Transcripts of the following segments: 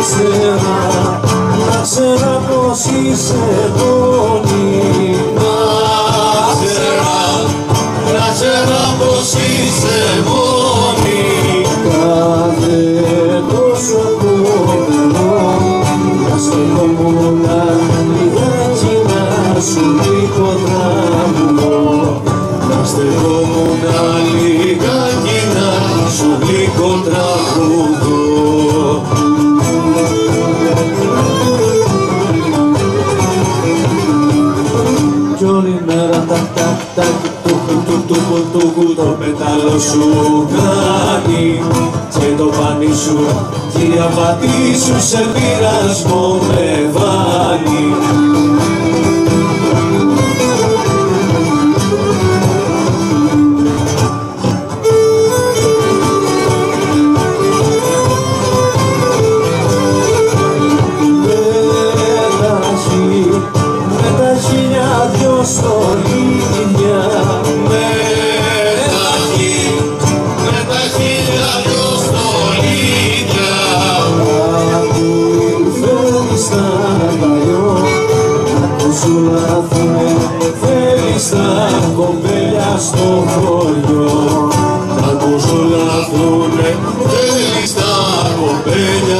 Ξέρα, να ξέρα πως είσαι εγώ καλό σου κάνει και το πάνι σου κύρια πατήσου σε πειρασμό με βάνει.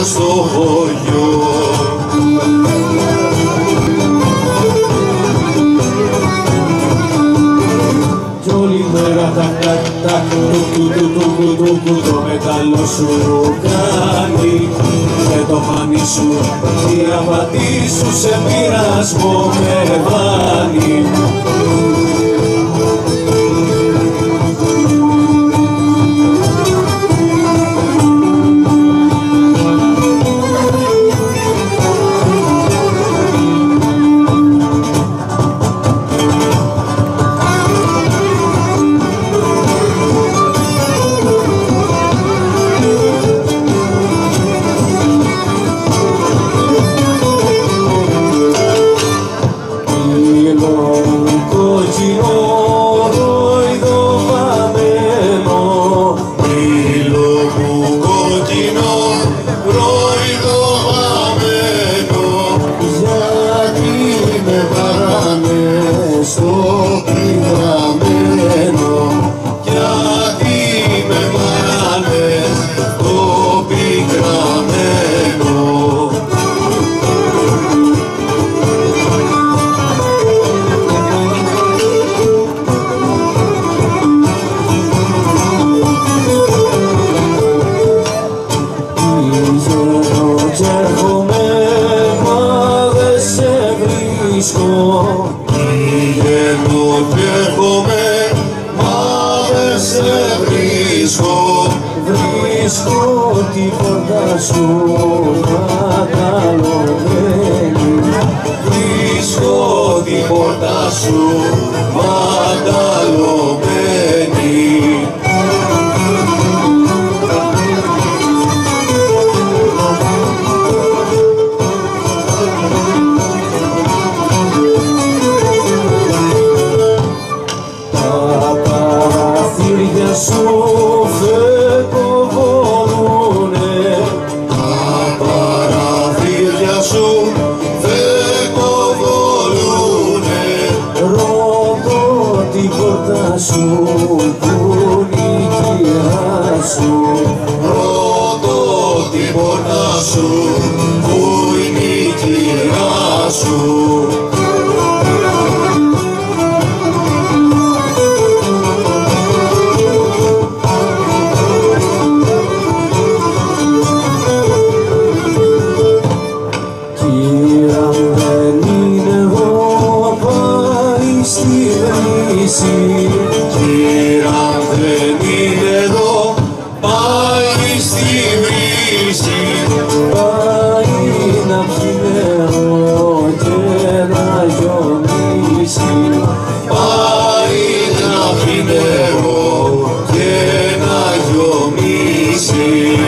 στο χωριό. Κι όλη μέρα τα τακ τακ του του του του του το μεταλλό σου κάνει και το φανί σου η απατή σου σε πειρασμό με βάνει ότι κοντά σου ματαλωμένη βρίσκω την πόρτα σου ματαλωμένη Τα παραθύρια σου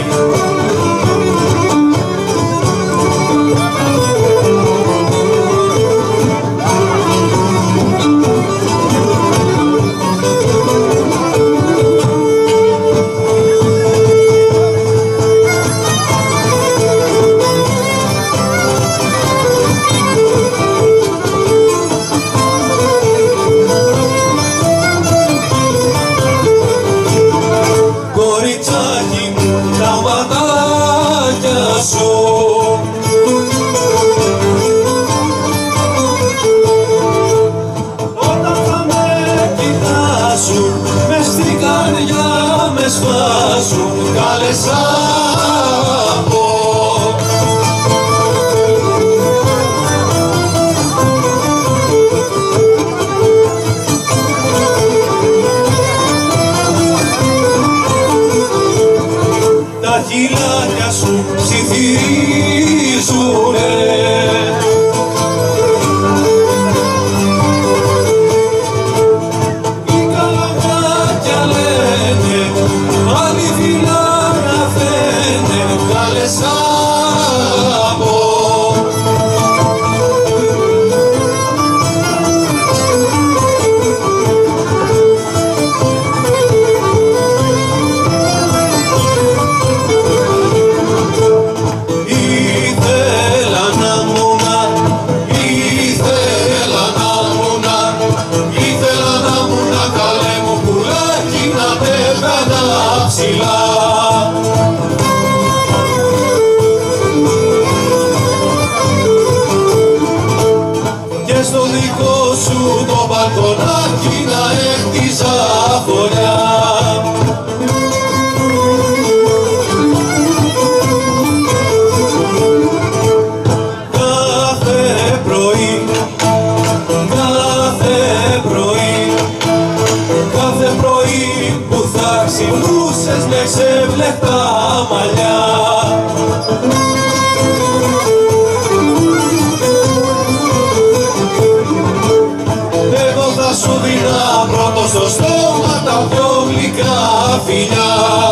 you. Όταν θα με κοιτάσουν, μες στην καρδιά μες σπάσουν, κάλεσα ξυπνούσες με ξεβλεφτά μαλλιά. Εγώ θα σου δίνα πρώτο στο στόμα τα πιο γλυκά φιλιά.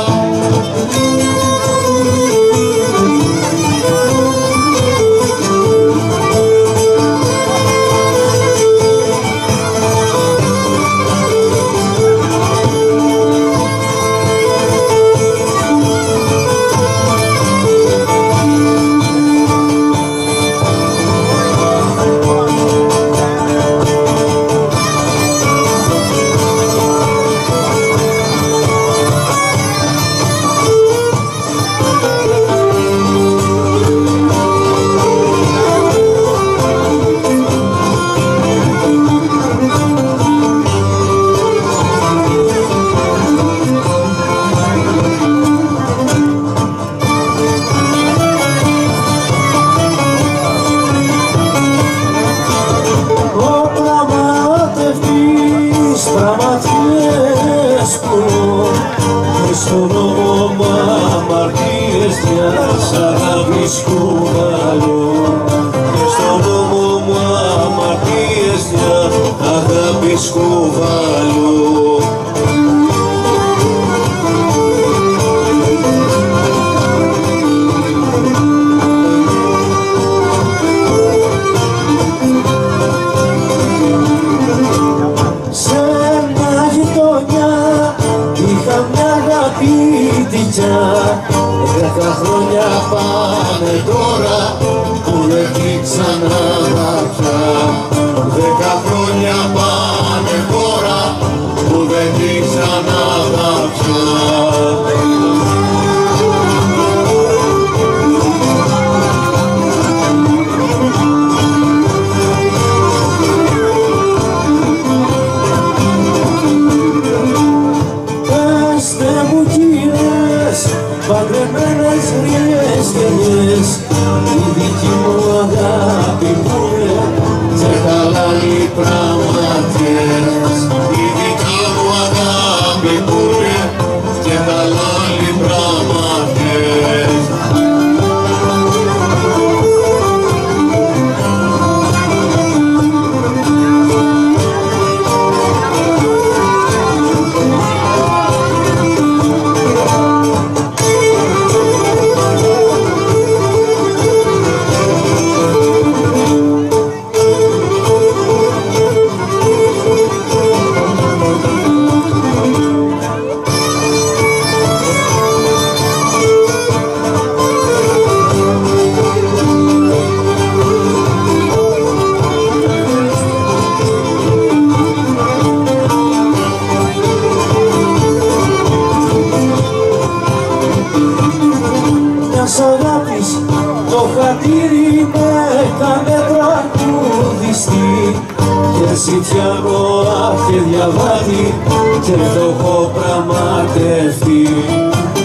Και σιτιάνο και διαβάτη και φτωχό πραγματευτή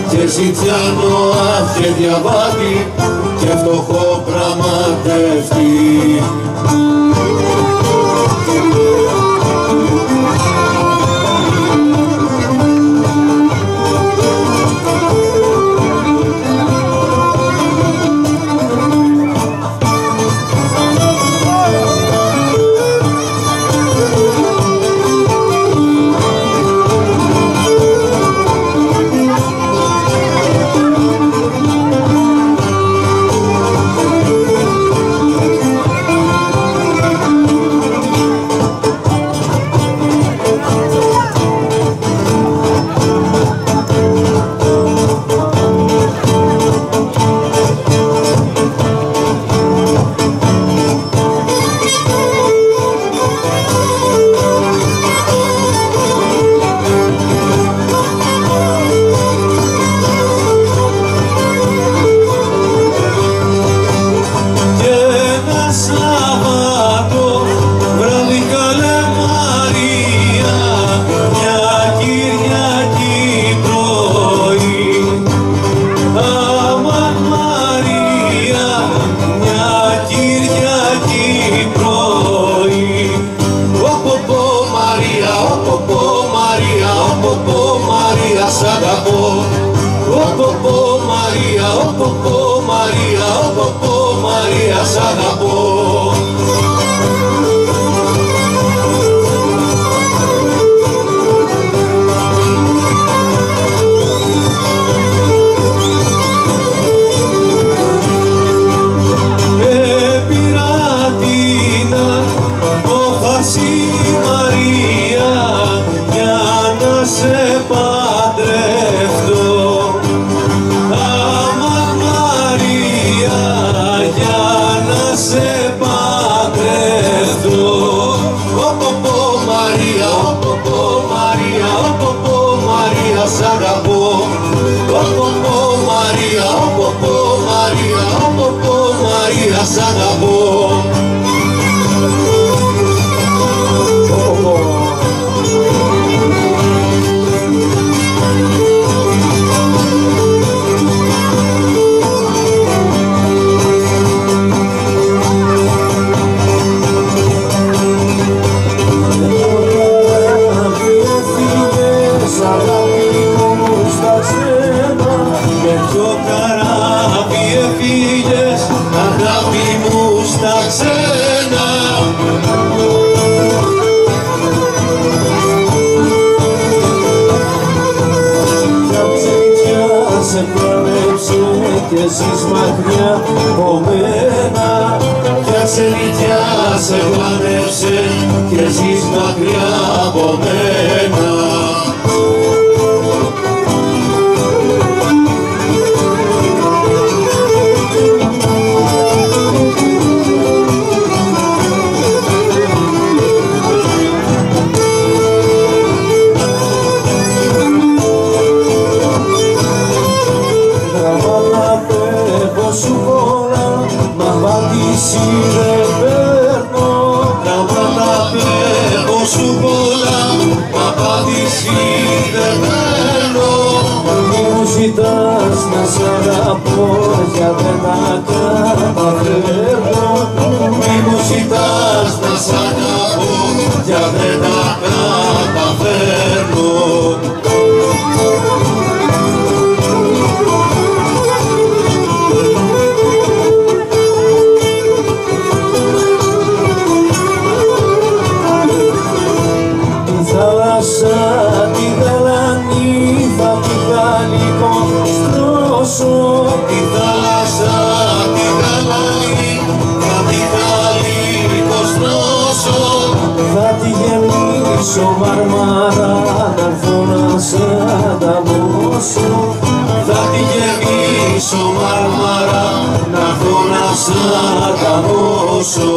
και ζητιάνο και διαβάτη και Sada κι εσείς μακριά από μένα. Πιάσε νικιά σε γλανέψε κι εσείς μακριά από μένα. ανταμώσω. Θα τη γεμίσω μάρμαρα να δω να σ' ανταμώσω.